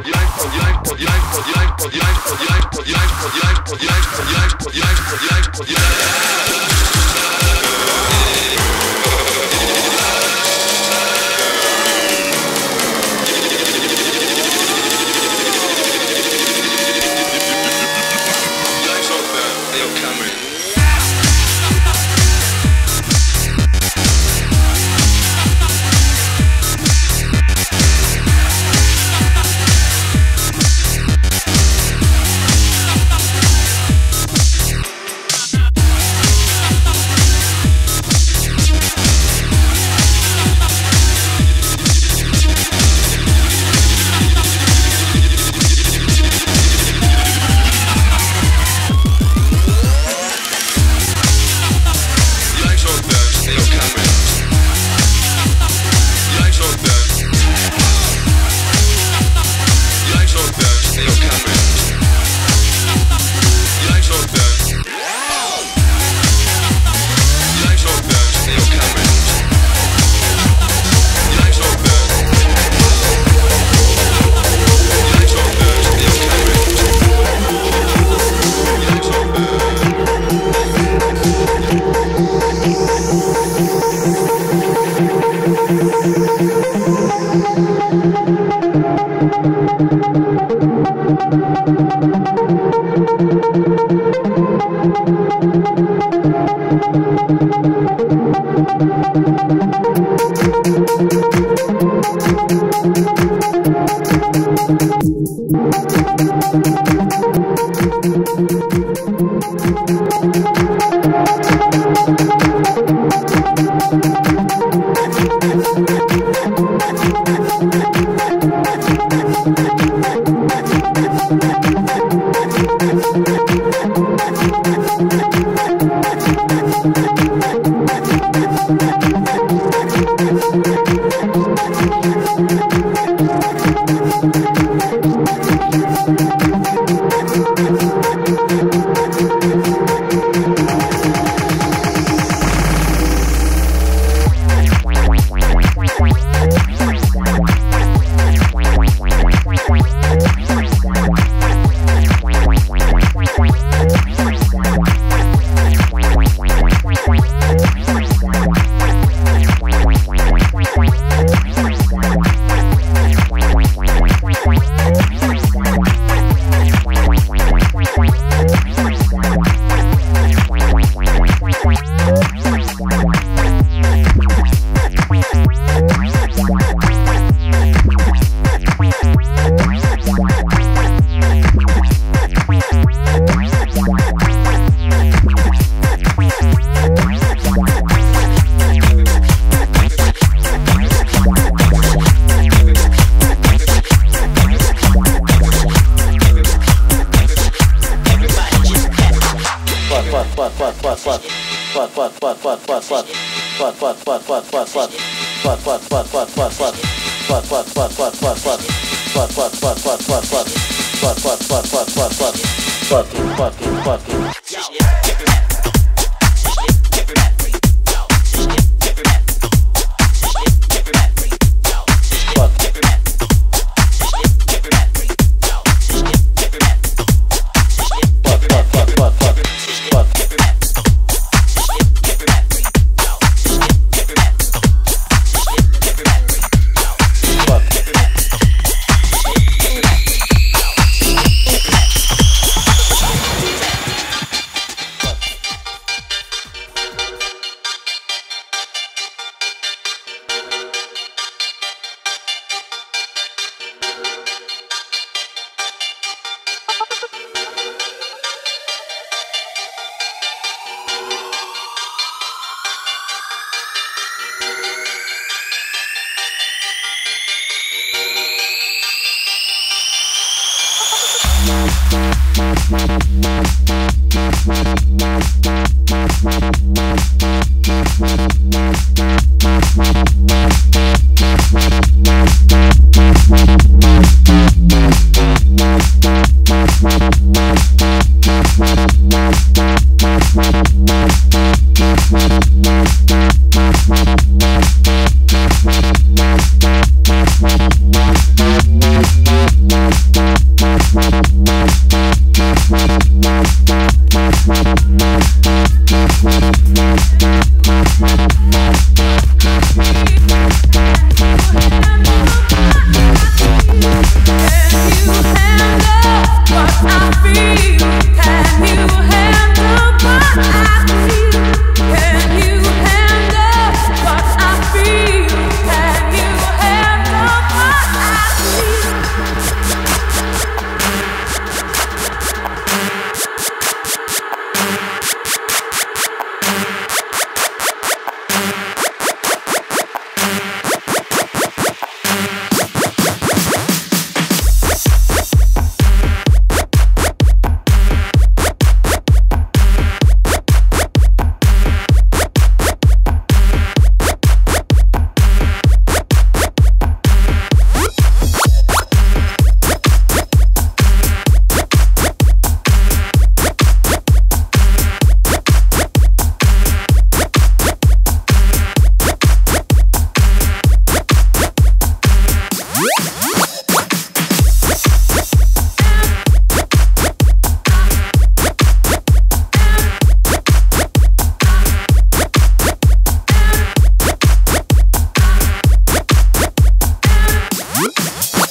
Yeah. fucking fucking Thank Yeah.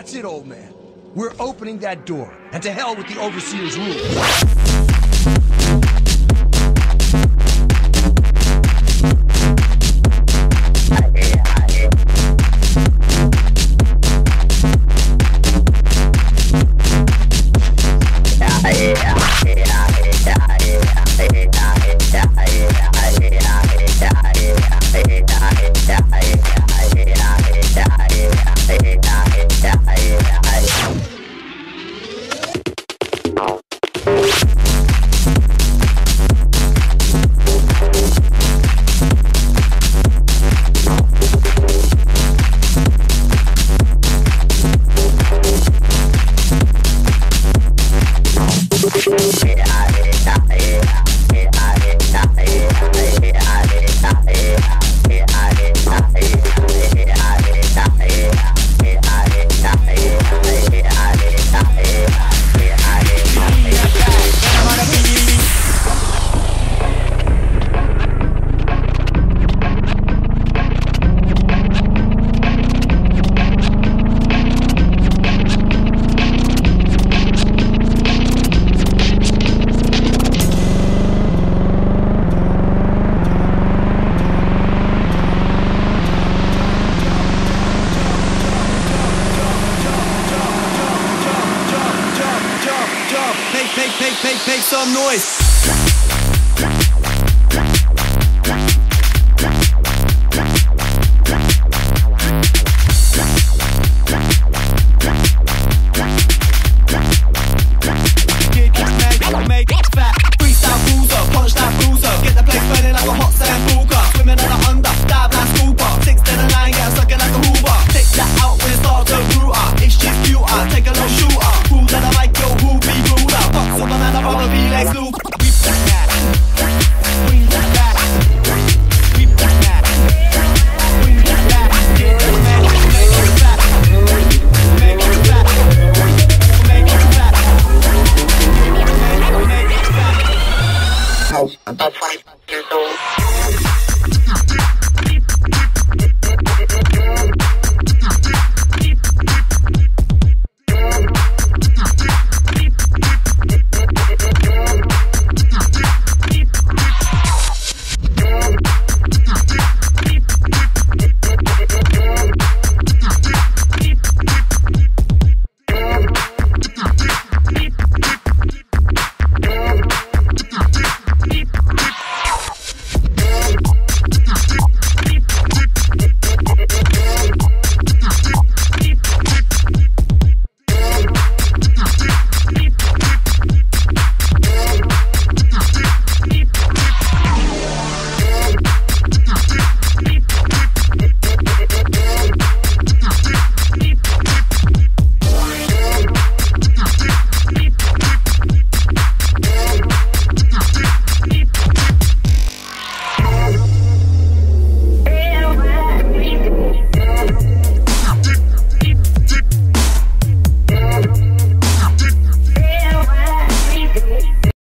That's it, old man. We're opening that door, and to hell with the Overseer's rules. make, make, make, make, make some noise. 25 years old.